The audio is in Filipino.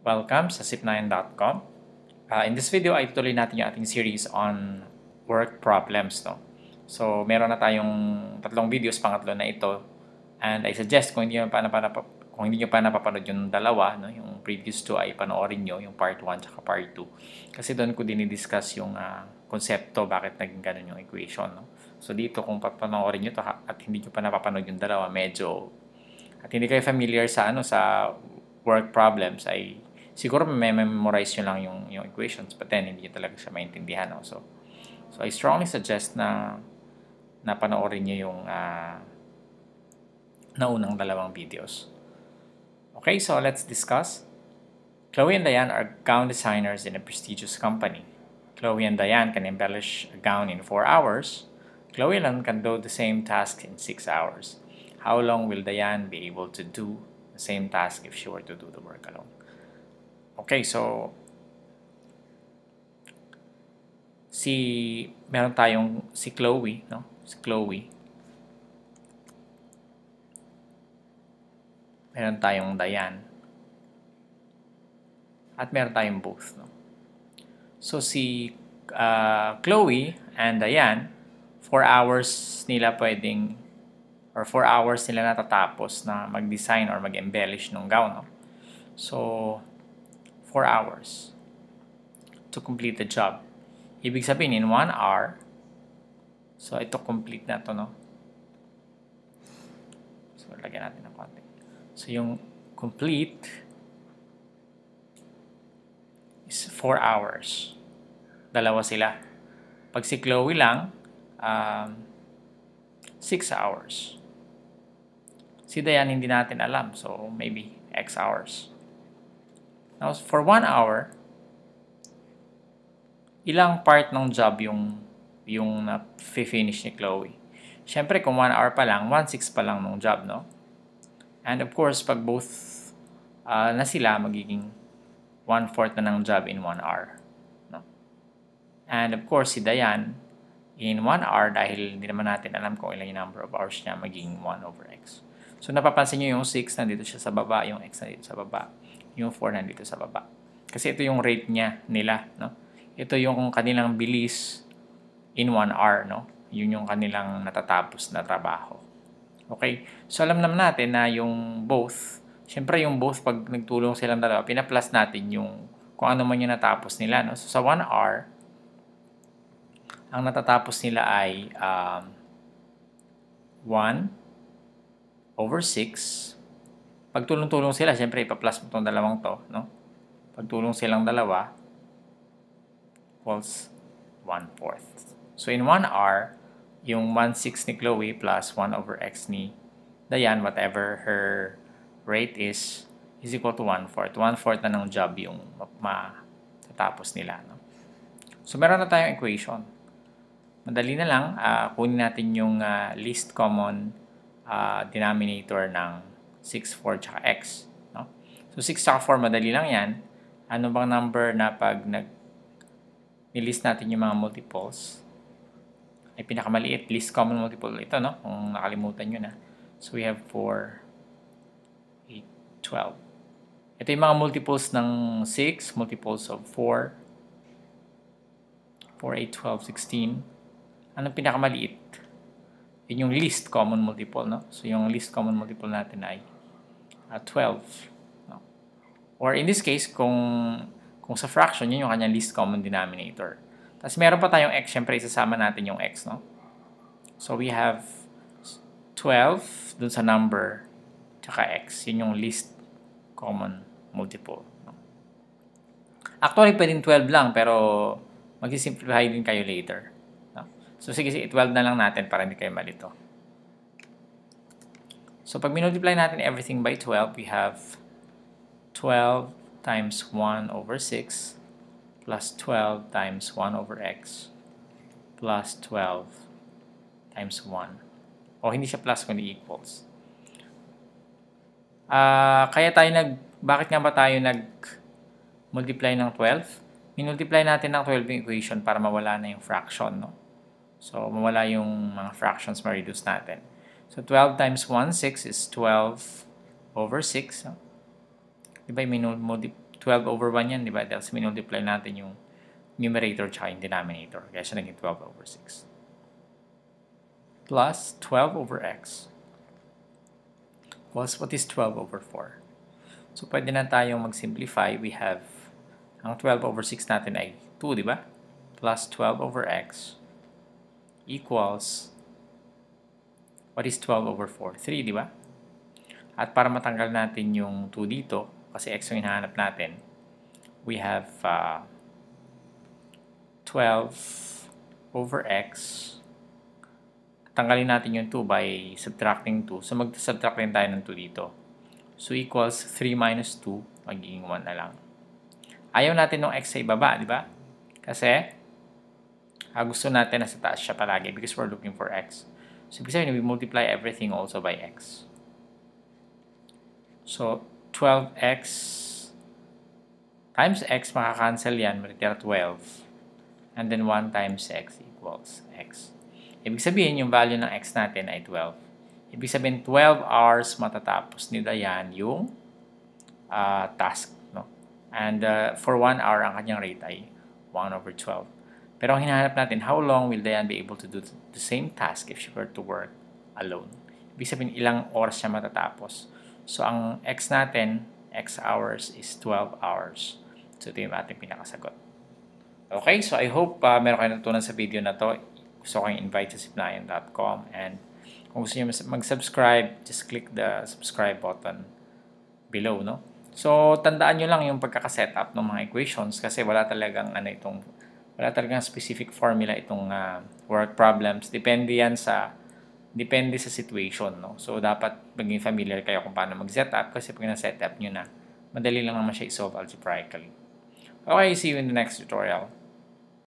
Welcome sa zip9.com. Uh, in this video ay tuloy natin yung ating series on work problems. No? So, meron na tayong tatlong videos, pangatlo na ito. And I suggest kung hindi nyo pa, napap- kung hindi nyo pa napapanood yung dalawa, no? yung previous two ay panoorin nyo, yung part 1 at part 2. Kasi doon ko dinidiscuss yung uh, konsepto, bakit naging ganun yung equation. No? So, dito kung papanoorin nyo to at hindi nyo pa napapanood yung dalawa, medyo at hindi kayo familiar sa ano sa work problems ay siguro may memorize nyo lang yung, yung equations but then hindi talaga siya maintindihan. No? So, so I strongly suggest na na panoorin nyo yung uh, naunang dalawang videos. Okay, so let's discuss. Chloe and Diane are gown designers in a prestigious company. Chloe and Diane can embellish a gown in 4 hours. Chloe alone can do the same task in 6 hours. How long will Diane be able to do the same task if she were to do the work alone? Okay, so si meron tayong si Chloe, no? Si Chloe. Meron tayong Diane. At meron tayong both, no? So si uh, Chloe and Diane, 4 hours nila pwedeng or 4 hours nila natatapos na mag-design or mag-embellish ng gown. No? So, 4 hours to complete the job. Ibig sabihin, in 1 hour, so ito complete na to, no? So, lagyan natin ng konti. So, yung complete is 4 hours. Dalawa sila. Pag si Chloe lang, um, 6 hours. Si Dayan hindi natin alam. So, maybe X hours. Now, for 1 hour, ilang part ng job yung yung na-finish ni Chloe? Siyempre, kung 1 hour pa lang, 1-6 pa lang ng job, no? And of course, pag both uh, na sila, magiging 1-4 na ng job in 1 hour. No? And of course, si Dayan, in 1 hour, dahil hindi naman natin alam kung ilan yung number of hours niya, magiging 1 over x. So, napapansin nyo yung 6 nandito siya sa baba, yung x nandito sa baba, yung 4 nandito sa baba. Kasi ito yung rate niya nila, no? Ito yung kanilang bilis in 1 hour, no? Yun yung kanilang natatapos na trabaho. Okay? So, alam naman natin na yung both, syempre yung both, pag nagtulong silang dalawa, pina-plus natin yung kung ano man yung natapos nila, no? So, sa 1 hour, ang natatapos nila ay um, 1 over 6. Pag tulong-tulong sila, syempre ipa-plus mo itong dalawang to. No? Pag tulong silang dalawa, equals 1 fourth. So in 1 hour, yung 1 6 ni Chloe plus 1 over x ni Diane, whatever her rate is, is equal to 1 fourth. 1 fourth na ng job yung matatapos nila. No? So meron na tayong equation. Madali na lang, uh, kunin natin yung uh, least common uh, denominator ng 6, 4, tsaka x. No? So, 6 tsaka 4, madali lang yan. Ano bang number na pag nag nilist natin yung mga multiples ay pinakamaliit, least common multiple ito, no? Kung nakalimutan nyo na. So, we have 4, 8, 12. Ito yung mga multiples ng 6, multiples of 4, 4, 8, 12, 16. Anong pinakamaliit? Yun yung least common multiple, no? So, yung least common multiple natin ay uh, 12. No? Or in this case, kung, kung sa fraction, yun yung kanyang least common denominator. Tapos meron pa tayong x, syempre isasama natin yung x, no? So, we have 12 dun sa number, tsaka x. Yun yung least common multiple. No? Actually, pwedeng 12 lang, pero mag-simplify din kayo later. So, sige, sige, 12 na lang natin para hindi kayo malito. So, pag minultiply natin everything by 12, we have 12 times 1 over 6 plus 12 times 1 over x plus 12 times 1. O, hindi siya plus, kundi equals. Uh, kaya tayo nag, bakit nga ba tayo nag multiply ng 12? Minultiply natin ng 12 yung equation para mawala na yung fraction, no? So, mawala yung mga fractions ma-reduce natin. So, 12 times 1, 6 is 12 over 6. No? Diba, 12 over 1 yan, di ba? Tapos minultiply natin yung numerator tsaka yung denominator. Kaya siya naging 12 over 6. Plus 12 over x. Plus, what is 12 over 4? So, pwede na tayong mag-simplify. We have, ang 12 over 6 natin ay 2, di ba? Plus 12 over x equals, what is 12 over 4? 3, di ba? At para matanggal natin yung 2 dito, kasi x yung hinahanap natin, we have uh, 12 over x. Tanggalin natin yung 2 by subtracting 2. So, mag-subtract din tayo ng 2 dito. So, equals 3 minus 2, magiging 1 na lang. Ayaw natin ng x sa ibaba, di ba? Kasi, uh, gusto natin na sa taas siya palagi because we're looking for x. So, sabihin, we multiply everything also by x. So, 12x times x, makakancel yan, matitira 12. And then 1 times x equals x. Ibig sabihin, yung value ng x natin ay 12. Ibig sabihin, 12 hours matatapos ni Dayan yung uh, task. No? And uh, for 1 hour, ang kanyang rate ay 1 over 12. Pero ang hinahanap natin, how long will Dayan be able to do the same task if she were to work alone? Ibig sabihin, ilang oras siya matatapos. So, ang x natin, x hours is 12 hours. So, ito yung ating pinakasagot. Okay, so I hope uh, meron kayo natutunan sa video na to gusto kayong invite sa siplayan.com and kung gusto niyo mag-subscribe, just click the subscribe button below, no? So, tandaan nyo lang yung pagkakasetup ng mga equations kasi wala talagang ano itong wala talagang specific formula itong uh, work problems. Depende yan sa depende sa situation, no? So, dapat maging familiar kayo kung paano mag-setup kasi pag na-setup nyo na, madali lang naman siya i-solve algebraically. Okay, see you in the next tutorial.